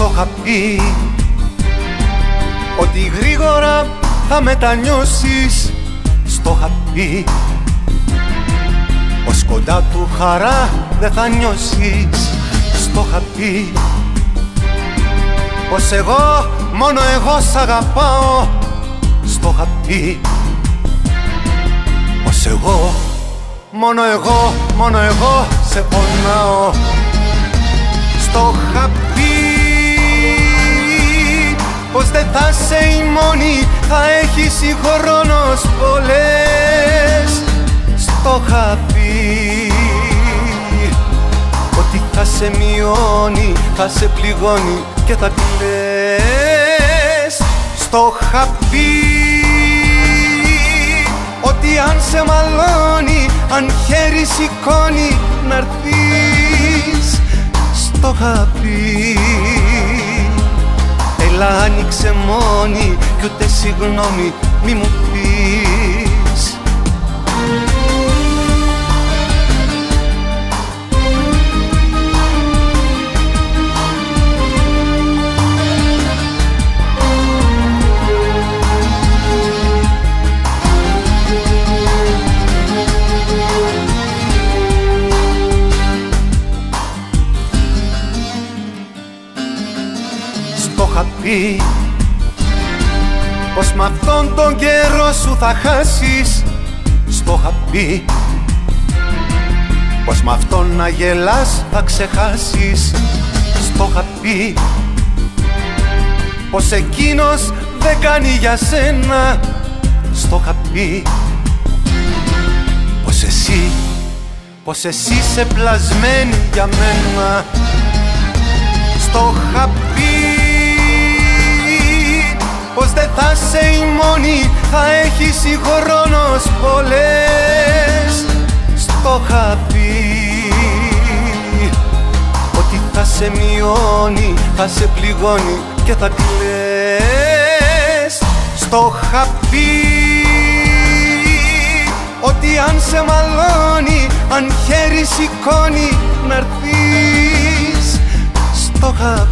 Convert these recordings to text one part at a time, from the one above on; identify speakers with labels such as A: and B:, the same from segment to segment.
A: Στο είχα πει Ότι γρήγορα θα μετανιώσεις. Στο είχα πει Πως κοντά του χαρά δεν θα νιώσεις. Στο είχα πει Πως εγώ, μόνο εγώ σ' αγαπάω. Στο είχα πει Πως εγώ, μόνο εγώ, μόνο εγώ σε πονάω. Στο είχα πει Πως δεν θα σε η μόνη Θα έχεις χρόνος πολλές. Στο είχα πει Ότι θα σε μειώνει Θα σε πληγώνει Και θα κλαις. Στο είχα πει Ότι αν σε μαλώνει Αν χέρι σηκώνει Να'ρθείς Στο είχα πει Έλα άνοιξε μόνη κι ούτε συγγνώμη μη μου πεις πει Πως μ' αυτόν τον καιρό σου θα χάσεις Στο είχα πει Πως μ' αυτόν να γελάς θα ξεχάσεις Στο είχα πει Πως εκείνος δεν κάνει για σένα Στο είχα πει Πως εσύ Πως εσύ είσαι πλασμένη για μένα Στο είχα πει Πως δεν θα σε η μόνη Θα έχεις χρόνος πολλές. Στο είχα πει Ότι θα σε μειώνει Θα σε πληγώνει Και θα κλαις. Στο είχα πει Ότι αν σε μαλώνει Αν χέρι σηκώνει Να'ρθείς Στο είχα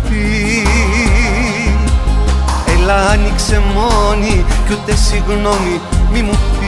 A: πει Έλα άνοιξε μόνη κι ούτε συγγνώμη μη μου πεις